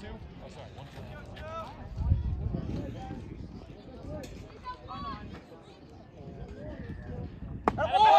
Two? Oh, sorry. One, two. Oh!